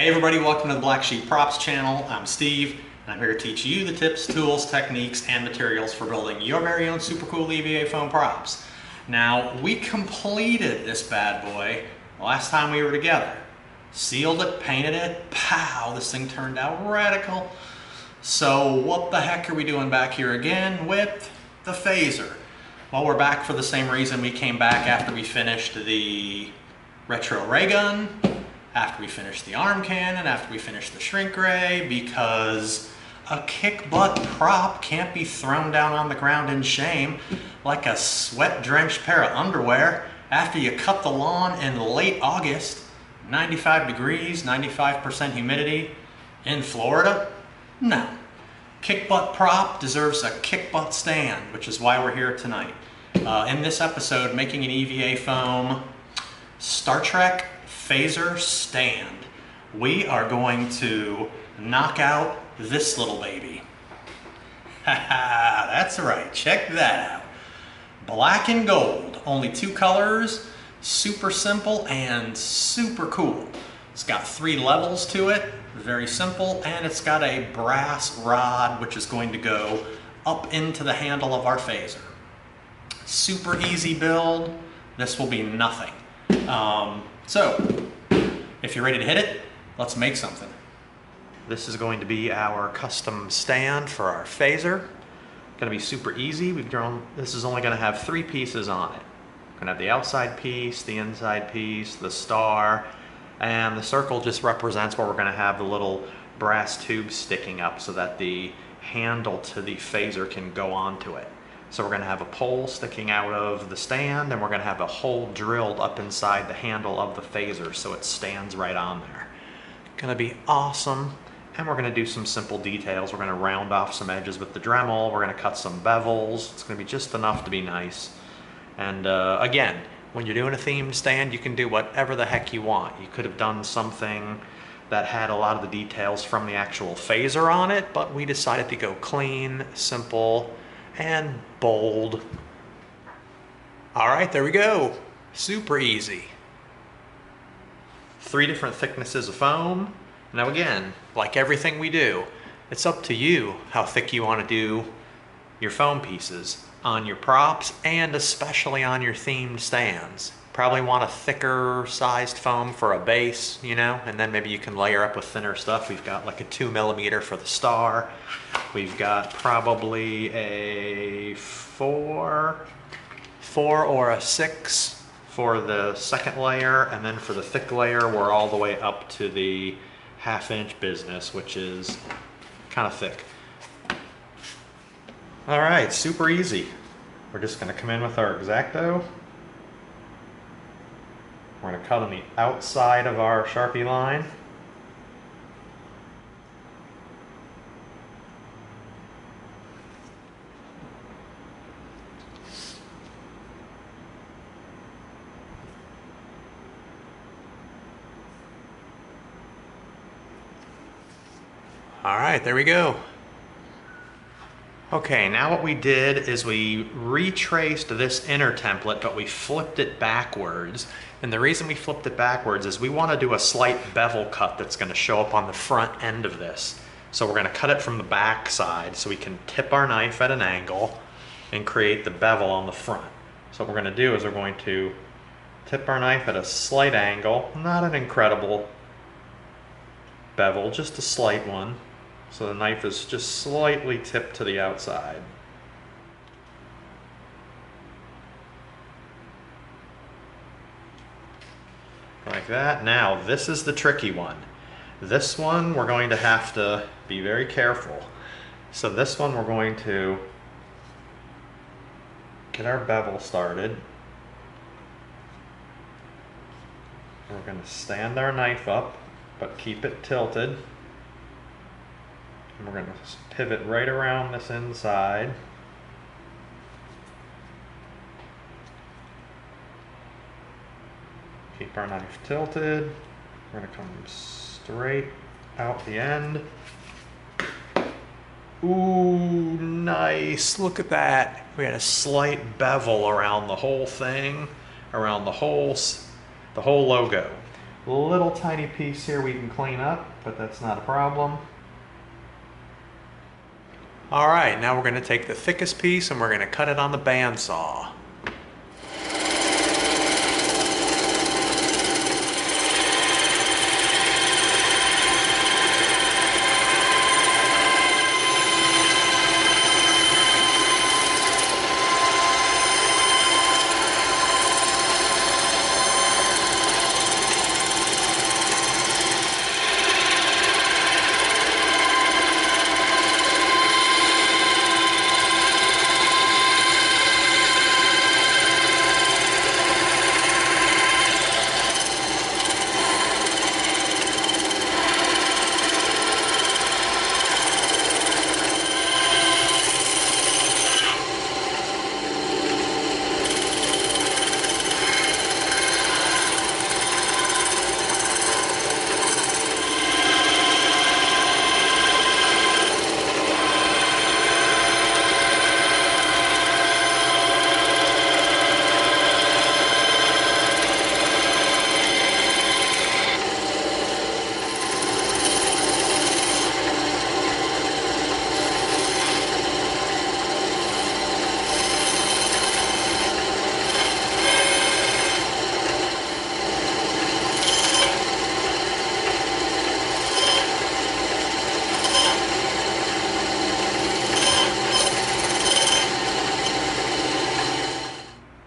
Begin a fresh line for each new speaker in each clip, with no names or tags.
Hey everybody, welcome to the Black Sheep Props channel. I'm Steve, and I'm here to teach you the tips, tools, techniques, and materials for building your very own super cool EVA foam props. Now, we completed this bad boy last time we were together. Sealed it, painted it, pow, this thing turned out radical. So what the heck are we doing back here again with the phaser? Well, we're back for the same reason we came back after we finished the retro ray gun, after we finish the arm cannon, after we finish the shrink ray, because a kick butt prop can't be thrown down on the ground in shame like a sweat drenched pair of underwear after you cut the lawn in late August, 95 degrees, 95% humidity in Florida. No. Kick butt prop deserves a kick butt stand, which is why we're here tonight. Uh, in this episode, making an EVA foam Star Trek phaser stand. We are going to knock out this little baby. That's right, check that out. Black and gold, only two colors, super simple and super cool. It's got three levels to it, very simple, and it's got a brass rod which is going to go up into the handle of our phaser. Super easy build, this will be nothing. Um, so, if you're ready to hit it, let's make something. This is going to be our custom stand for our phaser. Gonna be super easy. We've drawn, this is only gonna have three pieces on it. Gonna have the outside piece, the inside piece, the star, and the circle just represents where we're gonna have the little brass tube sticking up so that the handle to the phaser can go onto it. So we're gonna have a pole sticking out of the stand and we're gonna have a hole drilled up inside the handle of the phaser so it stands right on there. Gonna be awesome. And we're gonna do some simple details. We're gonna round off some edges with the Dremel. We're gonna cut some bevels. It's gonna be just enough to be nice. And uh, again, when you're doing a themed stand, you can do whatever the heck you want. You could have done something that had a lot of the details from the actual phaser on it, but we decided to go clean, simple, and bold. All right, there we go. Super easy. Three different thicknesses of foam. Now again, like everything we do, it's up to you how thick you want to do your foam pieces on your props and especially on your themed stands. Probably want a thicker sized foam for a base, you know, and then maybe you can layer up with thinner stuff. We've got like a two millimeter for the star. We've got probably a four, four or a six for the second layer. And then for the thick layer, we're all the way up to the half inch business, which is kind of thick. All right, super easy. We're just gonna come in with our X-Acto. We're going to cut on the outside of our Sharpie line. All right, there we go. Okay, now what we did is we retraced this inner template, but we flipped it backwards. And the reason we flipped it backwards is we want to do a slight bevel cut that's going to show up on the front end of this. So we're going to cut it from the back side so we can tip our knife at an angle and create the bevel on the front. So what we're going to do is we're going to tip our knife at a slight angle, not an incredible bevel, just a slight one. So the knife is just slightly tipped to the outside. Like that. Now, this is the tricky one. This one, we're going to have to be very careful. So this one, we're going to get our bevel started. We're going to stand our knife up, but keep it tilted. And we're going to pivot right around this inside. Keep our knife tilted. We're going to come straight out the end. Ooh, nice. Look at that. We had a slight bevel around the whole thing, around the whole, the whole logo. Little tiny piece here we can clean up, but that's not a problem. All right, now we're gonna take the thickest piece and we're gonna cut it on the bandsaw.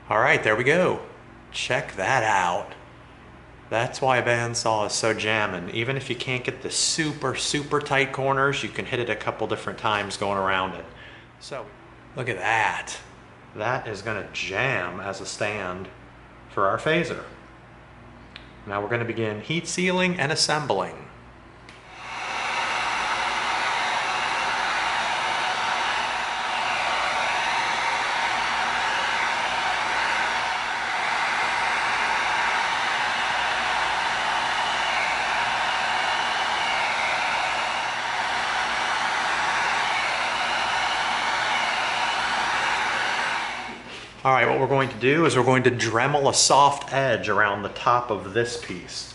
All right, there we go. Check that out. That's why a bandsaw is so jamming. Even if you can't get the super, super tight corners, you can hit it a couple different times going around it. So, look at that. That is gonna jam as a stand for our phaser. Now we're gonna begin heat sealing and assembling. All right, what we're going to do is we're going to Dremel a soft edge around the top of this piece.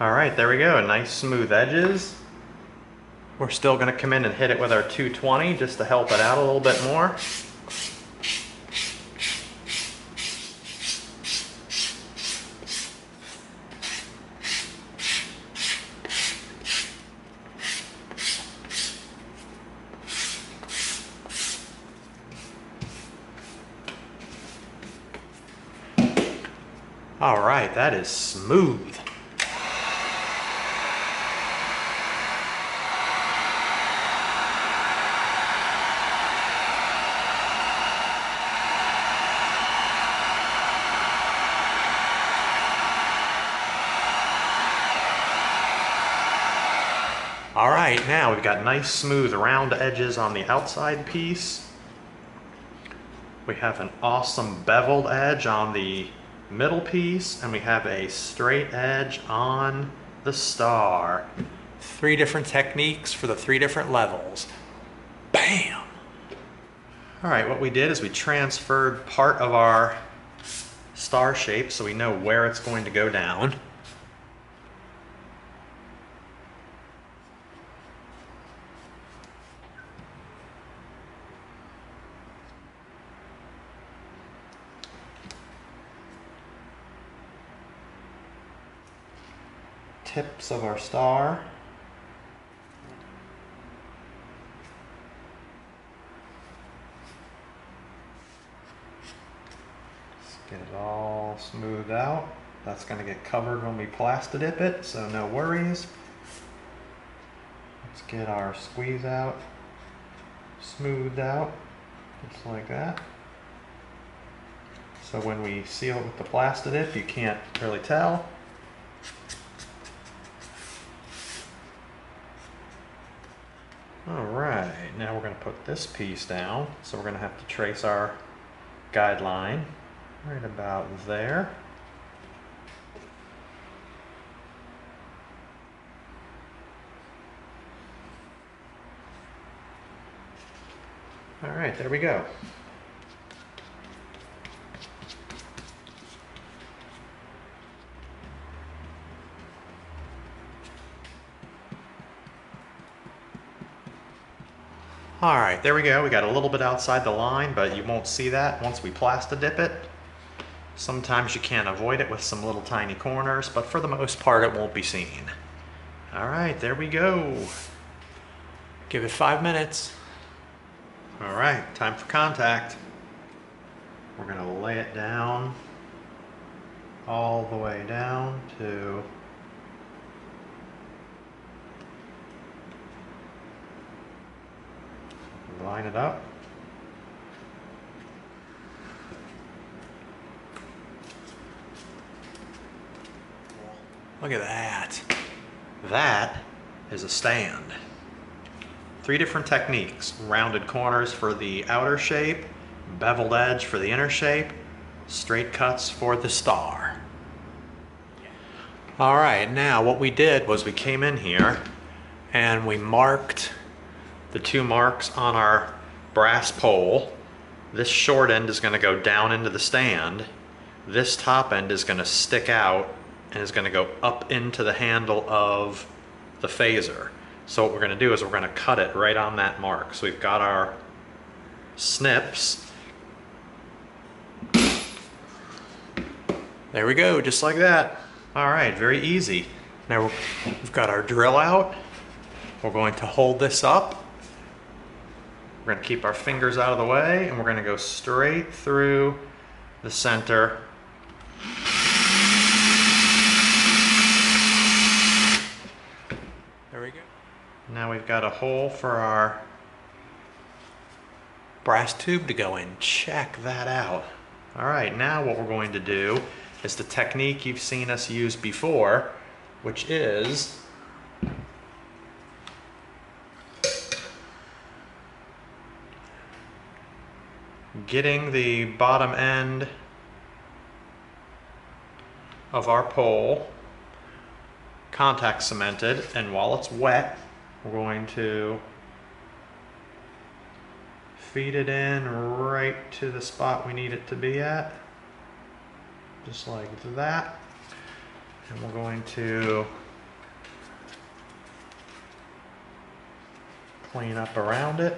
All right, there we go. Nice smooth edges. We're still gonna come in and hit it with our 220 just to help it out a little bit more. All right, that is smooth. All right, now we've got nice smooth round edges on the outside piece. We have an awesome beveled edge on the middle piece, and we have a straight edge on the star. Three different techniques for the three different levels. Bam! All right, what we did is we transferred part of our star shape so we know where it's going to go down. Of our star. Let's get it all smoothed out. That's going to get covered when we plasti dip it, so no worries. Let's get our squeeze out smoothed out, just like that. So when we seal it with the plasti dip, you can't really tell. All right, now we're going to put this piece down. So we're going to have to trace our guideline right about there. All right, there we go. All right, there we go. We got a little bit outside the line, but you won't see that once we plasti dip it. Sometimes you can't avoid it with some little tiny corners, but for the most part, it won't be seen. All right, there we go. Give it five minutes. All right, time for contact. We're gonna lay it down all the way down to line it up. Look at that. That is a stand. Three different techniques. Rounded corners for the outer shape, beveled edge for the inner shape, straight cuts for the star. All right, now what we did was we came in here and we marked the two marks on our brass pole. This short end is going to go down into the stand. This top end is going to stick out and is going to go up into the handle of the phaser. So what we're going to do is we're going to cut it right on that mark. So we've got our snips. There we go, just like that. All right, very easy. Now we've got our drill out. We're going to hold this up we're going to keep our fingers out of the way and we're going to go straight through the center. There we go. Now we've got a hole for our brass tube to go in. Check that out. All right, now what we're going to do is the technique you've seen us use before, which is getting the bottom end of our pole contact cemented and while it's wet we're going to feed it in right to the spot we need it to be at just like that. And we're going to clean up around it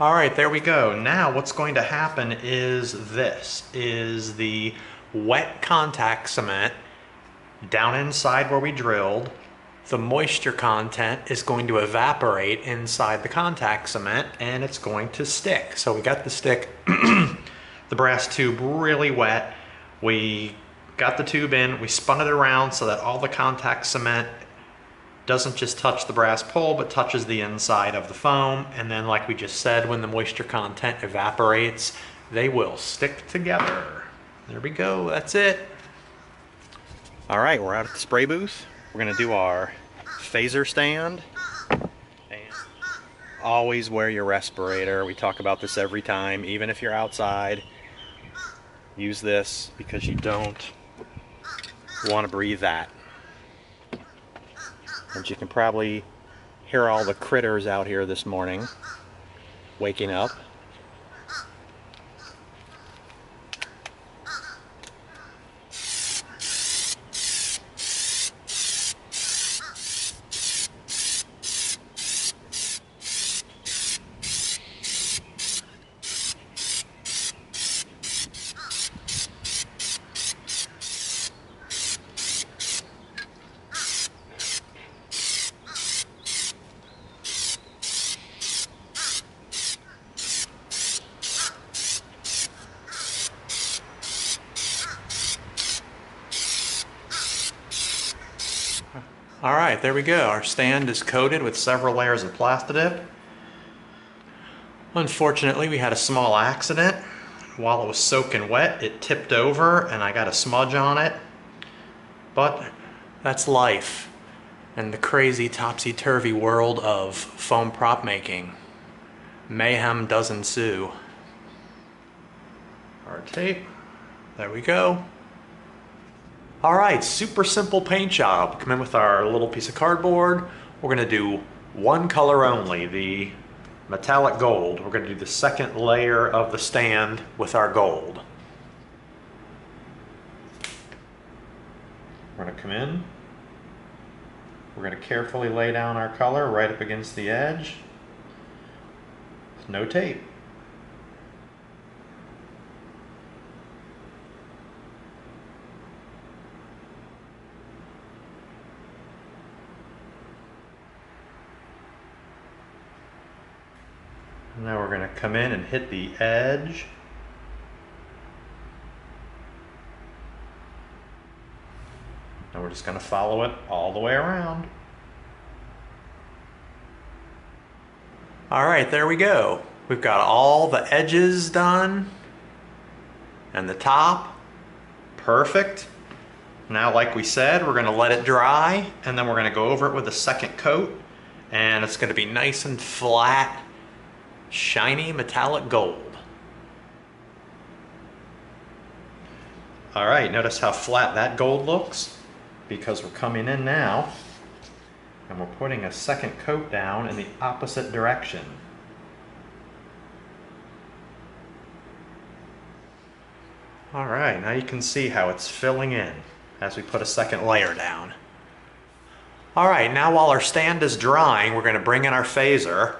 all right, there we go. Now what's going to happen is this, is the wet contact cement down inside where we drilled, the moisture content is going to evaporate inside the contact cement and it's going to stick. So we got the stick, the brass tube really wet. We got the tube in, we spun it around so that all the contact cement doesn't just touch the brass pole, but touches the inside of the foam. And then like we just said, when the moisture content evaporates, they will stick together. There we go, that's it. All right, we're out at the spray booth. We're gonna do our phaser stand. And always wear your respirator. We talk about this every time, even if you're outside. Use this because you don't want to breathe that. And you can probably hear all the critters out here this morning waking up. All right, there we go. Our stand is coated with several layers of Plastidip. Unfortunately, we had a small accident. While it was soaking wet, it tipped over and I got a smudge on it. But that's life. in the crazy topsy-turvy world of foam prop making, mayhem does ensue. Our tape, there we go. All right, super simple paint job. Come in with our little piece of cardboard. We're gonna do one color only, the metallic gold. We're gonna do the second layer of the stand with our gold. We're gonna come in. We're gonna carefully lay down our color right up against the edge. No tape. Now we're going to come in and hit the edge. And we're just going to follow it all the way around. All right, there we go. We've got all the edges done and the top. Perfect. Now, like we said, we're gonna let it dry and then we're gonna go over it with a second coat and it's gonna be nice and flat shiny metallic gold. All right, notice how flat that gold looks because we're coming in now and we're putting a second coat down in the opposite direction. All right, now you can see how it's filling in as we put a second layer down. All right, now while our stand is drying, we're gonna bring in our phaser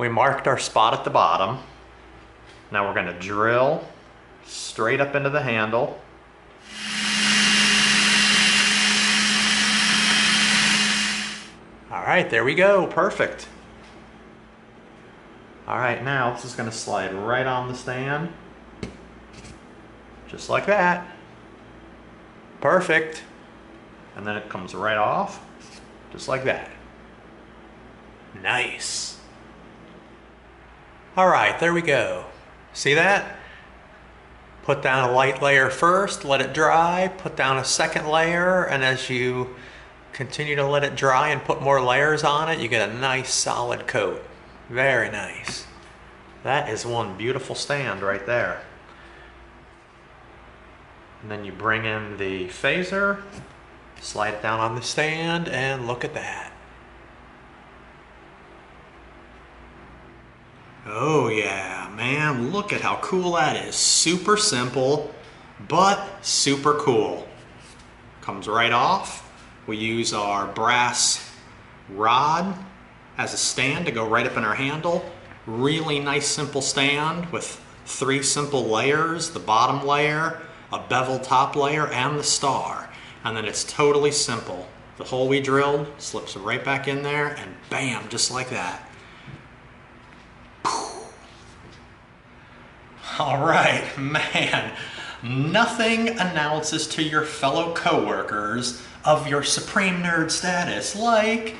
we marked our spot at the bottom. Now we're gonna drill straight up into the handle. All right, there we go, perfect. All right, now this is gonna slide right on the stand. Just like that. Perfect. And then it comes right off, just like that. Nice. All right, there we go. See that? Put down a light layer first, let it dry, put down a second layer, and as you continue to let it dry and put more layers on it, you get a nice solid coat. Very nice. That is one beautiful stand right there. And then you bring in the phaser, slide it down on the stand, and look at that. Oh yeah, man, look at how cool that is. Super simple, but super cool. Comes right off. We use our brass rod as a stand to go right up in our handle. Really nice simple stand with three simple layers, the bottom layer, a bevel top layer, and the star. And then it's totally simple. The hole we drilled slips right back in there and bam, just like that. All right, man. Nothing announces to your fellow coworkers of your supreme nerd status like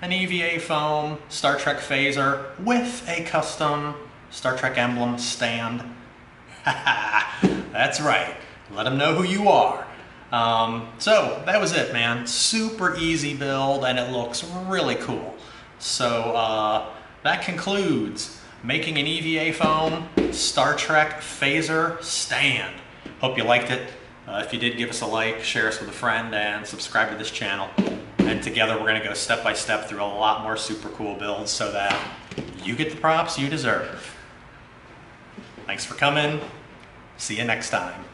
an EVA foam Star Trek phaser with a custom Star Trek emblem stand. That's right. Let them know who you are. Um, so that was it, man. Super easy build and it looks really cool. So uh, that concludes making an EVA foam Star Trek phaser stand. Hope you liked it. Uh, if you did, give us a like, share us with a friend, and subscribe to this channel. And together we're gonna go step by step through a lot more super cool builds so that you get the props you deserve. Thanks for coming. See you next time.